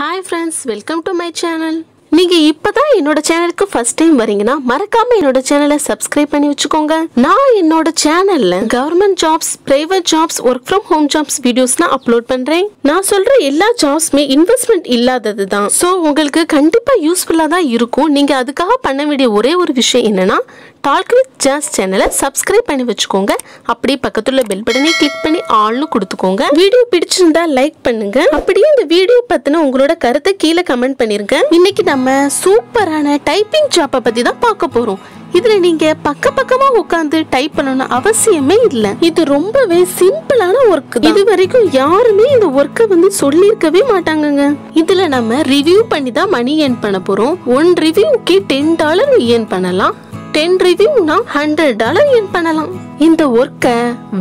Hi friends welcome to my channel நீங்கள் இப்போ தான் என்னோட சேனலுக்கு ஃபர்ஸ்ட் டைம் வரீங்கன்னா மறக்காம என்னோட சேனலை சப்ஸ்கிரைப் பண்ணி வச்சுக்கோங்க. நான் என்னோட சேனல்ல government jobs private jobs work from home jobs வீடியோஸ்லாம் அப்லோட் பண்றேன். நான் சொல்ற எல்லா ஜாப்ஸுமே இன்வெஸ்ட்மெண்ட் இல்லாதது தான். ஸோ உங்களுக்கு கண்டிப்பாக யூஸ்ஃபுல்லாக தான் இருக்கும். நீங்கள் அதுக்காக பண்ண வேண்டிய ஒரே ஒரு விஷயம் என்னன்னா டால்க் வித் ஜாஸ் சேனலை சப்ஸ்கிரைப் பண்ணி வச்சுக்கோங்க. அப்படியே பக்கத்துல பெல் பட்டனை கிளிக் பண்ணி ஆள்னு கொடுத்துக்கோங்க. வீடியோ பிடிச்சிருந்தா லைக் பண்ணுங்க. அப்படியே இந்த வீடியோ பத்தின உங்களோட கருத்தை கீழே கமெண்ட் பண்ணிருங்க. இன்னைக்கு நம்ம சூப்பரான டைப்பிங் ஜாப்பை பத்தி தான் பார்க்க போறோம். இதுல நீங்க பக்க பக்கமா உட்காந்து டைப் பண்ணணும் அவசியமே இல்ல. இது ரொம்பவே சிம்பிளான ஒர்க் இது வரைக்கும் யாருமே இந்த ஒர்க்கை வந்து சொல்லியிருக்கவே மாட்டாங்கங்க. இதுல நம்ம ரிவ்யூ பண்ணி தான் மணி ஏர்ன் பண்ண போறோம். ஒன் ரிவ்யூக்கு டென் டாலர் ஏர்ன் பண்ணலாம். டென் ரிவ்யூனா ஹண்ட்ரட் டாலர் ஏர்ன் பண்ணலாம். இந்த ஒர்க்கை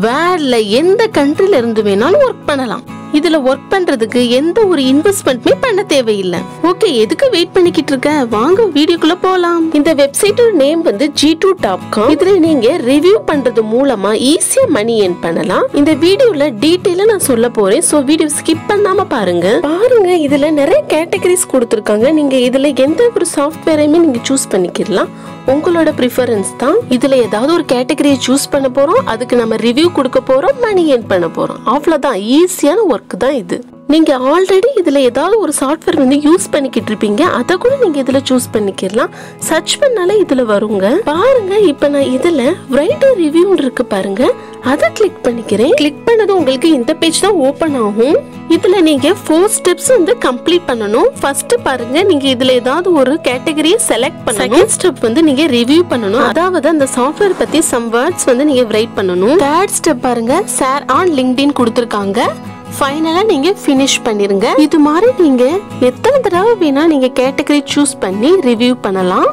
வேர்ல எந்த கண்ட்ரில இருந்து வேணாலும் ஒர்க் பண்ணலாம். இதுல ஒர்க் பண்றதுக்கு எந்த ஒரு இன்வெஸ்ட்மெண்ட்மே பண்ண தேவையில்லை. ஓகே எதுக்கு வெயிட் பண்ணிக்கிட்டு இருக்க? வாங்க வீடியோக்குள்ள போலாம். இந்த வெப்சைட்டோட நேம் வந்து ஜி டூ டாப் காம் இதுல நீங்க ரிவ்யூ பண்றது மூலமா ஈஸியா மணி ஏர்ன் பண்ணலாம். இந்த வீடியோல டீட்டெயிலா நான் சொல்ல போறேன். சோ வீடியோ ஸ்கிப் பண்ணாம பாருங்க. பாருங்க இதுல நிறைய கேட்டகரிஸ் கொடுத்துருக்காங்க. நீங்க இதுல எந்த ஒரு சாஃப்ட்வேரையுமே நீங்க சூஸ் பண்ணிக்கலாம் உங்களோட ப்ரிஃபரன்ஸ் தான். இதுல ஏதாவது ஒரு கேட்டகரியை சூஸ் பண்ண போறோம். அதுக்கு நம்ம ரிவ்யூ கொடுக்க போறோம். மணி ஏர்ன் பண்ண போறோம். அவ்வளோதான் ஈஸியான ஒர்க் தான் இது. நீங்க ஆல்ரெடி இதுல ஏதாவது ஒரு சாஃப்ட்வேர் வந்து யூஸ் பண்ணிக்கிட்டு இருப்பீங்க. அதை கூட நீங்க இதுல சூஸ் பண்ணிக்கிடலாம். சர்ச் பண்ணாலே இதுல வருங்க. பாருங்க இப்போ நான் இதுல ரைட்டர் ரிவ்யூன்னு இருக்கு பாருங்க. அதை கிளிக் பண்ணிக்கிறேன். கிளிக் பண்ணது உங்களுக்கு இந்த பேஜ் தான் ஓப்பன் ஆகும். இதுல நீங்க ஃபோர் ஸ்டெப்ஸ் வந்து கம்ப்ளீட் பண்ணணும். ஃபர்ஸ்ட் பாருங்க நீங்க இதுல ஏதாவது ஒரு கேட்டகரியை செலக்ட் பண்ணணும். செகண்ட் ஸ்டெப் வந்து நீங்க ரிவ்யூ பண்ணணும். அதாவது அந்த சாஃப்ட்வேர் பத்தி சம் வேர்ட்ஸ் வந்து நீங்க ரைட் பண்ணணும். தேர்ட் ஸ்டெப் பாருங்க ஷேர் ஆன் லிங்க்டின் கொடுத்துருக்காங்க. ஃபைனலா நீங்க ஃபினிஷ் பண்ணிருங்க. இது மாதிரி நீங்க எத்தனை தடவை வேணா நீங்க கேட்டகரி சூஸ் பண்ணி ரிவ்யூ பண்ணலாம்.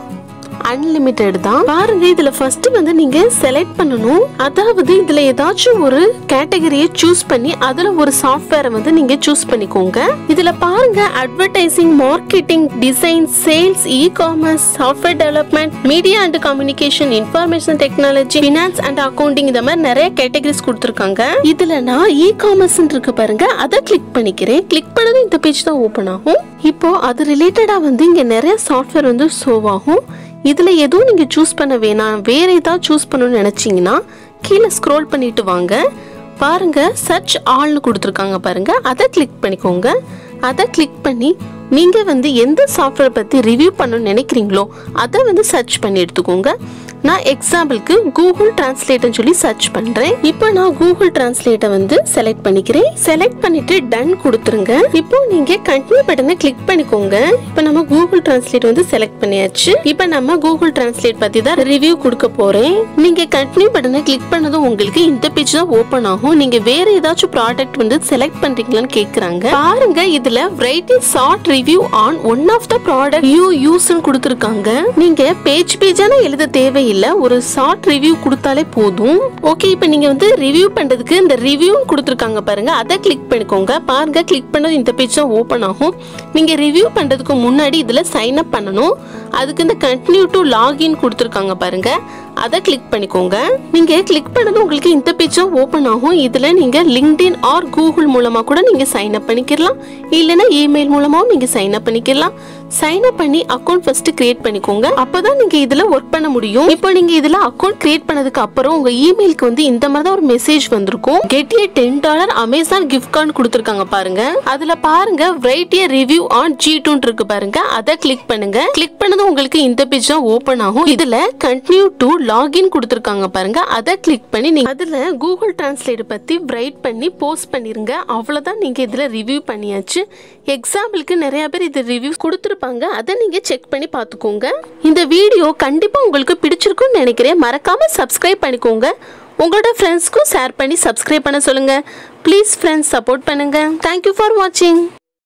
அன்லிமிட்டெட் தான். பாருங்க இதுல ஃபர்ஸ்ட் வந்து நீங்க செலக்ட் பண்ணணும். அதாவது இதுல ஏதாச்சும் ஒரு கேட்டகரியை சூஸ் பண்ணி அதுல ஒரு சாஃப்ட்வேரை வந்து நீங்க சூஸ் பண்ணிக்கோங்க. இதுல பாருங்க advertising marketing design sales e commerce software development media and communication information technology finance and accounting இந்த மாதிரி நிறைய கேட்டகரிஸ் கொடுத்துருக்காங்க. இதுல நான் இ காமர்ஸ் இருக்கு பாருங்க அதை கிளிக் பண்ணிக்கிறேன். கிளிக் பண்ணதும் இந்த பேஜ் தான் ஓபன் ஆகும். இப்போ அது ரிலேட்டடா வந்து இங்க நிறைய சாஃப்ட்வேர் வந்து ஷோ ஆகும். இதில் எதுவும் நீங்கள் சூஸ் பண்ண வேணாம். வேற ஏதாவது சூஸ் பண்ணணும்னு நினச்சிங்கன்னா கீழே ஸ்க்ரோல் பண்ணிட்டு வாங்க. பாருங்க சர்ச் ஆள்னு கொடுத்துருக்காங்க பாருங்க. அதை கிளிக் பண்ணிக்கோங்க. அதை கிளிக் பண்ணி நீங்கள் வந்து எந்த சாஃப்ட்வேர் பற்றி ரிவ்யூ பண்ணணும்னு நினைக்கிறீங்களோ அதை வந்து சர்ச் பண்ணி எடுத்துக்கோங்க. நான் எக்ஸாம்பிளுக்கு கூகுள் டிரான்ஸ்லேட்னு சொல்லி சர்ச் பண்றேன். இப்போ நான் கூகுள் டிரான்ஸ்லேட்டை வந்து செலக்ட் பண்ணிக்கிறேன். செலக்ட் பண்ணிட்டு டன் கொடுத்துருங்க. இப்போ நீங்க கண்டினியூ பட்டனை கிளிக் பண்ணிக்கோங்க. இப்போ நம்ம கூகுள் டிரான்ஸ்லேட் வந்து செலக்ட் பண்ணியாச்சு. இப்போ நம்ம கூகுள் டிரான்ஸ்லேட் பத்தி தான் ரிவ்யூ கொடுக்க போறேன். நீங்க கண்டினியூ பட்டனை கிளிக் பண்ணதும் உங்களுக்கு இந்த பேஜ் தான் ஓபன் ஆகும். நீங்க வேற ஏதாச்சும் ப்ராடக்ட் வந்து செலக்ட் பண்றீங்களான்னு கேக்குறாங்க. பாருங்க இதுல variety short review on one of the product you use கொடுத்துருக்காங்க. நீங்க பேஜ் பேஜான எழுத தேவையில்லை. ஒரு ஷார்ட் ரிவ்யூ கொடுத்தாலே போதும். ஓகே இப்போ நீங்க வந்து ரிவ்யூ பண்றதுக்கு இந்த ரிவ்யூ கொடுத்துருக்காங்க பாருங்க. அதை கிளிக் பண்ணிக்கோங்க. பாருங்க கிளிக் பண்ணது இந்த பேஜ் தான் ஓபன் ஆகும். நீங்க ரிவ்யூ பண்றதுக்கு முன்னாடி இதுல சைன் அப் பண்ணணும். அதுக்கு இந்த கண்டினியூ டு லாகின் கொடுத்துருக்காங்க பாருங்க. அதை கிளிக் பண்ணிக்கோங்க. நீங்க கிளிக் பண்ணது உங்களுக்கு இந்த பேஜும் ஓபன் ஆகும். இதுல நீங்க லிங்க்டின் ஆர் கூகுள் மூலமா கூட நீங்க சைன் அப் பண்ணிக்கலாம். இல்லைன்னா இமெயில் மூலமாவும் நீங்க சைன் அப் பண்ணிக்கலாம். சைன் அப் பண்ணி அக்கௌண்ட் ஃபர்ஸ்ட் கிரியேட் பண்ணிக்கோங்க. அப்பதான் நீங்க இதுல ஒர்க் பண்ண முடியும். இப்போ நீங்க இதுல அக்கௌண்ட் கிரியேட் பண்ணதுக்கு அப்புறம் உங்க இமெயிலுக்கு வந்து இந்த மாதிரி தான் ஒரு மெசேஜ் வந்திருக்கும். Get a ten dollar Amazon gift card கொடுத்துருக்காங்க பாருங்க. அதுல பாருங்க ரைட் ஏ ரிவ்யூ ஆன் ஜி டூன் இருக்கு பாருங்க. அதை கிளிக் பண்ணுங்க. கிளிக் பண்ணது உங்களுக்கு இந்த பேஜ் தான் ஓபன் ஆகும். இதுல கண்டினியூ டு லாகின் கொடுத்துருக்காங்க பாருங்க. அதை கிளிக் பண்ணி நீங்க அதுல கூகுள் டிரான்ஸ்லேட் பத்தி ரைட் பண்ணி போஸ்ட் பண்ணிருங்க. அவ்வளவுதான் நீங்க இதுல ரிவ்யூ பண்ணியாச்சு. எக்ஸாம்பிளுக்கு நிறைய பேர் இது ரிவ்யூ கொடுத்துருப்பாங்க அதை நீங்கள் செக் பண்ணி பார்த்துக்கோங்க. இந்த வீடியோ கண்டிப்பாக உங்களுக்கு பிடிச்சிருக்கும்னு நினைக்கிறேன். மறக்காமல் சப்ஸ்கிரைப் பண்ணிக்கோங்க. உங்களோட ஃப்ரெண்ட்ஸ்க்கும் ஷேர் பண்ணி சப்ஸ்கிரைப் பண்ண சொல்லுங்க. ப்ளீஸ் ஃப்ரெண்ட்ஸ் சப்போர்ட் பண்ணுங்க. தேங்க்யூ ஃபார் வாட்சிங்